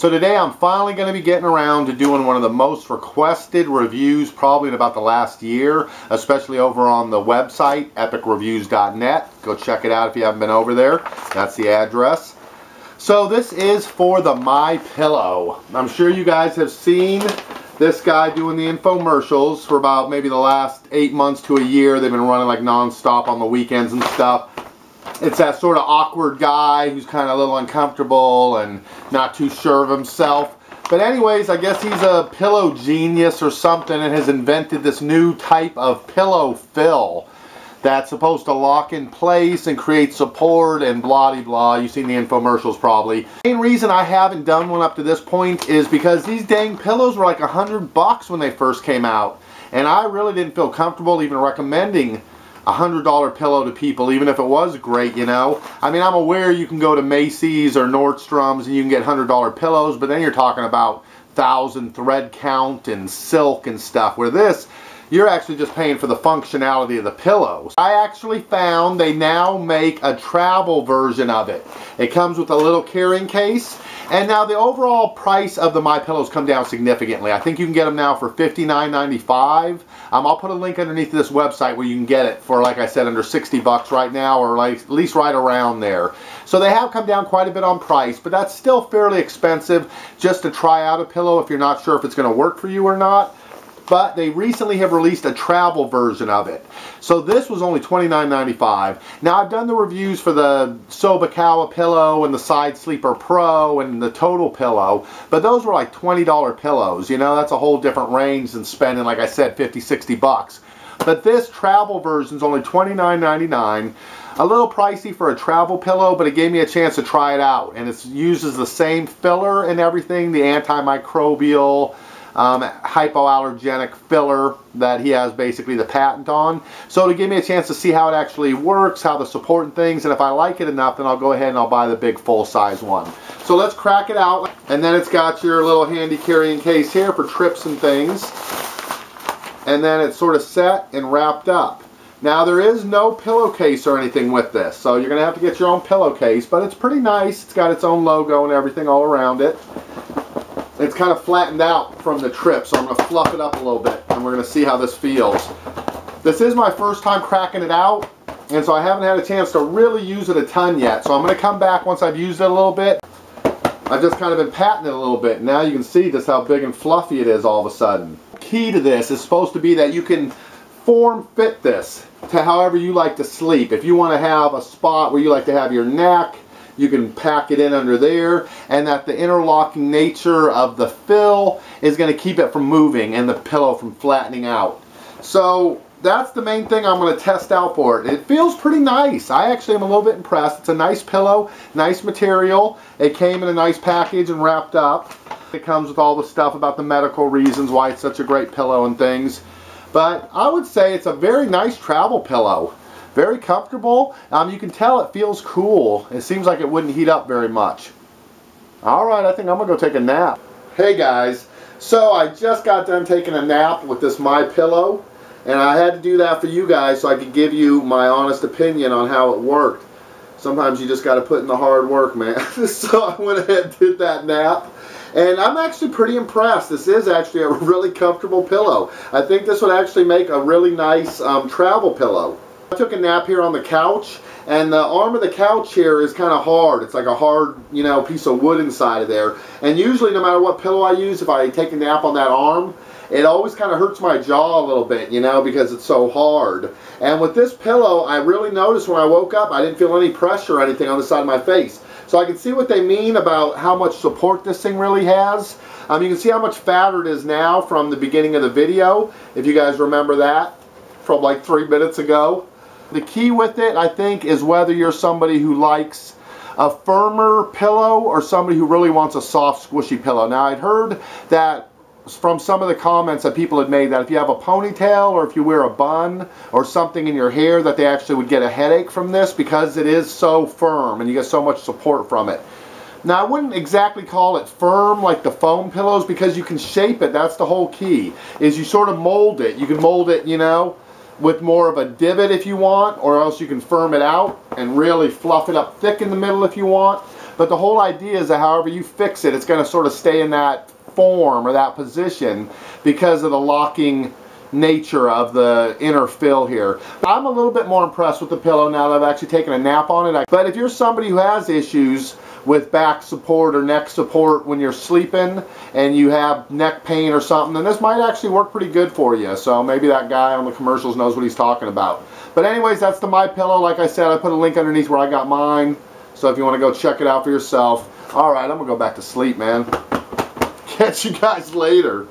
So today I'm finally going to be getting around to doing one of the most requested reviews probably in about the last year, especially over on the website, epicreviews.net. Go check it out if you haven't been over there. That's the address. So this is for the My Pillow. I'm sure you guys have seen this guy doing the infomercials for about maybe the last eight months to a year. They've been running like non-stop on the weekends and stuff it's that sort of awkward guy who's kind of a little uncomfortable and not too sure of himself. But anyways, I guess he's a pillow genius or something and has invented this new type of pillow fill that's supposed to lock in place and create support and blah de blah. You've seen the infomercials probably. The main reason I haven't done one up to this point is because these dang pillows were like a hundred bucks when they first came out. And I really didn't feel comfortable even recommending a hundred dollar pillow to people even if it was great you know? I mean I'm aware you can go to Macy's or Nordstrom's and you can get hundred dollar pillows but then you're talking about thousand thread count and silk and stuff. Where this you're actually just paying for the functionality of the pillows. I actually found they now make a travel version of it. It comes with a little carrying case and now the overall price of the My Pillows come down significantly. I think you can get them now for $59.95. Um, I'll put a link underneath this website where you can get it for, like I said, under 60 bucks right now or like at least right around there. So they have come down quite a bit on price, but that's still fairly expensive just to try out a pillow if you're not sure if it's going to work for you or not but they recently have released a travel version of it. So this was only $29.95. Now I've done the reviews for the Sobakawa pillow and the Side Sleeper Pro and the Total pillow, but those were like $20 pillows. You know, that's a whole different range than spending, like I said, 50, 60 bucks. But this travel version is only $29.99. A little pricey for a travel pillow, but it gave me a chance to try it out. And it uses the same filler and everything, the antimicrobial, um, hypoallergenic filler that he has basically the patent on. So to give me a chance to see how it actually works, how the support and things, and if I like it enough, then I'll go ahead and I'll buy the big full-size one. So let's crack it out. And then it's got your little handy carrying case here for trips and things. And then it's sort of set and wrapped up. Now there is no pillowcase or anything with this, so you're going to have to get your own pillowcase, but it's pretty nice. It's got its own logo and everything all around it. It's kind of flattened out from the trip, so I'm going to fluff it up a little bit, and we're going to see how this feels. This is my first time cracking it out, and so I haven't had a chance to really use it a ton yet. So I'm going to come back once I've used it a little bit. I've just kind of been patting it a little bit. Now you can see just how big and fluffy it is all of a sudden. Key to this is supposed to be that you can form fit this to however you like to sleep. If you want to have a spot where you like to have your neck, you can pack it in under there and that the interlocking nature of the fill is going to keep it from moving and the pillow from flattening out. So that's the main thing I'm going to test out for it. It feels pretty nice. I actually am a little bit impressed. It's a nice pillow, nice material. It came in a nice package and wrapped up. It comes with all the stuff about the medical reasons why it's such a great pillow and things. But I would say it's a very nice travel pillow. Very comfortable. Um, you can tell it feels cool. It seems like it wouldn't heat up very much. Alright, I think I'm to go take a nap. Hey guys, so I just got done taking a nap with this My Pillow, and I had to do that for you guys so I could give you my honest opinion on how it worked. Sometimes you just got to put in the hard work, man. so I went ahead and did that nap. And I'm actually pretty impressed. This is actually a really comfortable pillow. I think this would actually make a really nice um, travel pillow. I took a nap here on the couch and the arm of the couch here is kind of hard. It's like a hard, you know, piece of wood inside of there. And usually no matter what pillow I use, if I take a nap on that arm, it always kind of hurts my jaw a little bit, you know, because it's so hard. And with this pillow, I really noticed when I woke up, I didn't feel any pressure or anything on the side of my face. So I can see what they mean about how much support this thing really has. Um, you can see how much fatter it is now from the beginning of the video, if you guys remember that from like three minutes ago. The key with it, I think, is whether you're somebody who likes a firmer pillow or somebody who really wants a soft, squishy pillow. Now, I'd heard that from some of the comments that people had made that if you have a ponytail or if you wear a bun or something in your hair that they actually would get a headache from this because it is so firm and you get so much support from it. Now I wouldn't exactly call it firm like the foam pillows because you can shape it. That's the whole key is you sort of mold it. You can mold it, you know, with more of a divot if you want, or else you can firm it out and really fluff it up thick in the middle if you want. But the whole idea is that however you fix it, it's going to sort of stay in that form or that position because of the locking nature of the inner fill here. I'm a little bit more impressed with the pillow now that I've actually taken a nap on it. But if you're somebody who has issues with back support or neck support when you're sleeping and you have neck pain or something, then this might actually work pretty good for you. So maybe that guy on the commercials knows what he's talking about. But anyways, that's the My Pillow. Like I said, I put a link underneath where I got mine. So if you want to go check it out for yourself. All right, I'm going to go back to sleep, man. Catch you guys later.